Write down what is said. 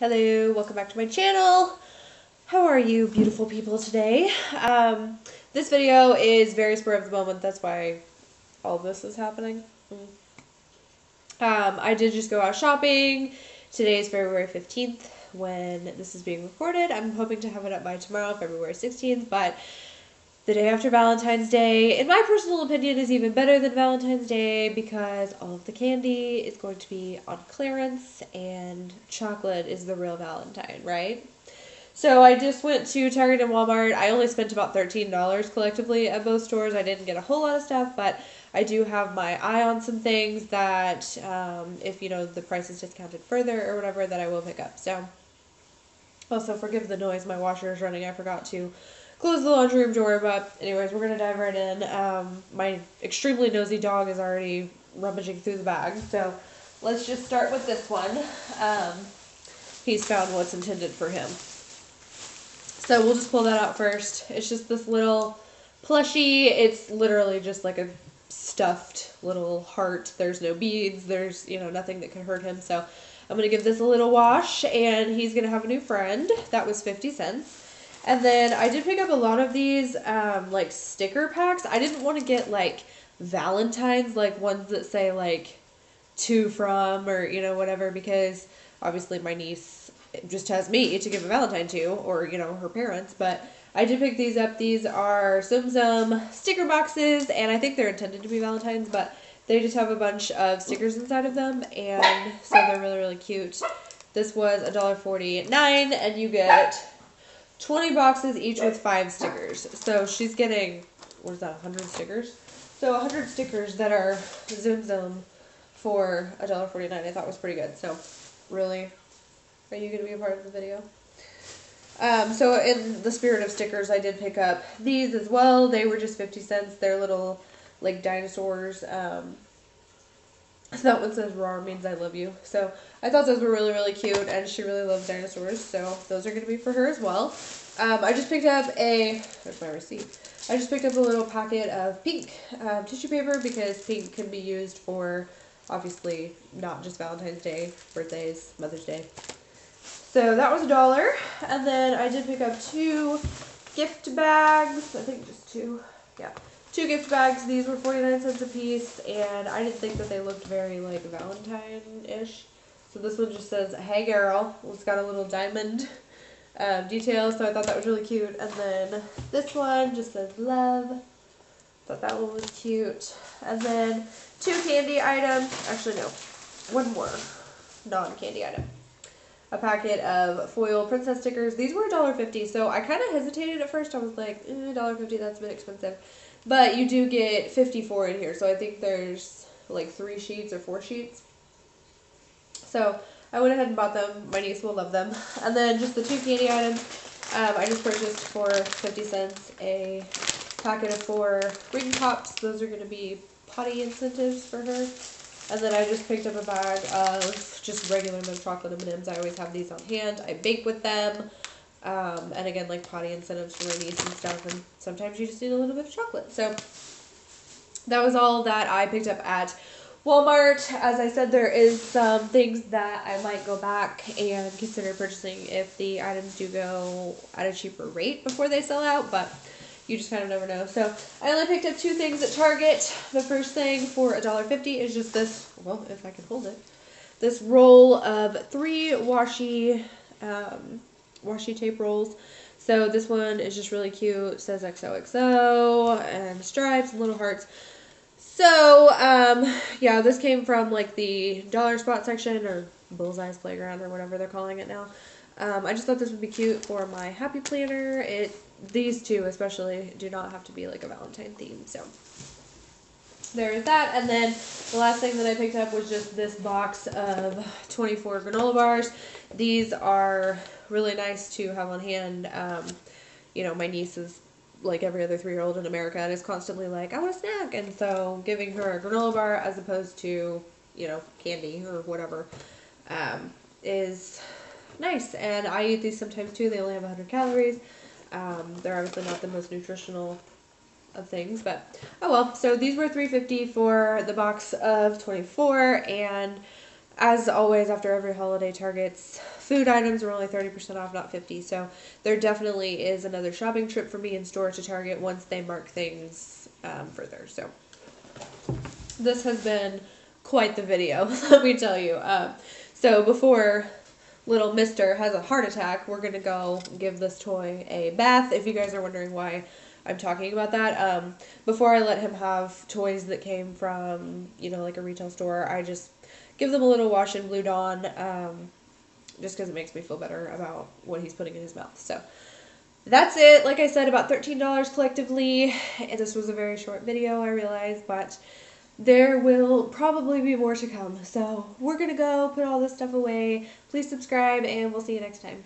Hello, welcome back to my channel. How are you beautiful people today? Um, this video is very spur of the moment, that's why all this is happening. Um, I did just go out shopping. Today is February 15th when this is being recorded. I'm hoping to have it up by tomorrow, February 16th, but the day after Valentine's Day, in my personal opinion, is even better than Valentine's Day because all of the candy is going to be on clearance and chocolate is the real Valentine, right? So I just went to Target and Walmart. I only spent about $13 collectively at both stores. I didn't get a whole lot of stuff, but I do have my eye on some things that um, if, you know, the price is discounted further or whatever, that I will pick up. So also forgive the noise. My washer is running. I forgot to close the laundry room door. But anyways, we're gonna dive right in. Um, my extremely nosy dog is already rummaging through the bag, so let's just start with this one. Um, he's found what's intended for him. So we'll just pull that out first. It's just this little plushie. It's literally just like a stuffed little heart. There's no beads. There's, you know, nothing that can hurt him. So I'm going to give this a little wash and he's going to have a new friend. That was 50 cents. And then I did pick up a lot of these um, like sticker packs. I didn't want to get like Valentine's, like ones that say like to from or you know whatever because obviously my niece just has me to give a Valentine to or you know her parents. But I did pick these up. These are Tsum sticker boxes and I think they're intended to be Valentine's, but they just have a bunch of stickers inside of them and so they're really really cute. This was $1.49 and you get 20 boxes each with five stickers. So she's getting, what is that, 100 stickers? So 100 stickers that are Tsum Tsum for $1.49 I thought was pretty good. So really, are you going to be a part of the video? Um, so in the spirit of stickers, I did pick up these as well. They were just 50 cents. They're little, like, dinosaurs. Um, that one says "Rar" means I love you. So I thought those were really, really cute, and she really loves dinosaurs, so those are going to be for her as well. Um, I just picked up a, there's my receipt. I just picked up a little packet of pink um, tissue paper because pink can be used for, obviously, not just Valentine's Day, birthdays, Mother's Day. So that was a dollar. And then I did pick up two gift bags. I think just two. Yeah two gift bags. These were 49 cents a piece, and I didn't think that they looked very, like, Valentine-ish. So this one just says, Hey Girl. It's got a little diamond um, detail, so I thought that was really cute. And then this one just says Love. Thought that one was cute. And then two candy items. Actually, no. One more non-candy item a packet of foil princess stickers. These were $1.50, so I kind of hesitated at first. I was like, eh, $1.50, that's a bit expensive. But you do get 54 in here, so I think there's like three sheets or four sheets. So I went ahead and bought them. My niece will love them. And then just the two candy items. Um, I just purchased for 50 cents a packet of four ring pops. Those are going to be potty incentives for her. And then I just picked up a bag of just regular milk chocolate M&Ms. I always have these on hand. I bake with them. Um, and again, like potty incentives for my niece and stuff. And sometimes you just need a little bit of chocolate. So that was all that I picked up at Walmart. As I said, there is some things that I might go back and consider purchasing if the items do go at a cheaper rate before they sell out. But you just kind of never know. So I only picked up two things at Target. The first thing for $1.50 is just this, well, if I can hold it, this roll of three washi um, washi tape rolls. So this one is just really cute. It says XOXO and stripes and little hearts. So, um, yeah, this came from like the dollar spot section or Bullseye's Playground or whatever they're calling it now. Um, I just thought this would be cute for my happy planner. It these two especially do not have to be like a Valentine theme. So there's that. And then the last thing that I picked up was just this box of 24 granola bars. These are really nice to have on hand. Um, you know, my niece is like every other three year old in America and is constantly like, I want a snack. And so giving her a granola bar as opposed to, you know, candy or whatever um, is nice. And I eat these sometimes too. They only have 100 calories. Um, they're obviously not the most nutritional of things, but oh well. So these were 350 for the box of 24 and as always, after every holiday, Target's food items are only 30% off, not 50 So there definitely is another shopping trip for me in store to Target once they mark things um, further. So this has been quite the video, let me tell you. Um, so before little mister has a heart attack, we're going to go give this toy a bath. If you guys are wondering why I'm talking about that. Um, before I let him have toys that came from, you know, like a retail store, I just give them a little wash and Blue Dawn, um, just because it makes me feel better about what he's putting in his mouth. So that's it. Like I said, about $13 collectively. And this was a very short video, I realize, but there will probably be more to come. So we're going to go put all this stuff away. Please subscribe, and we'll see you next time.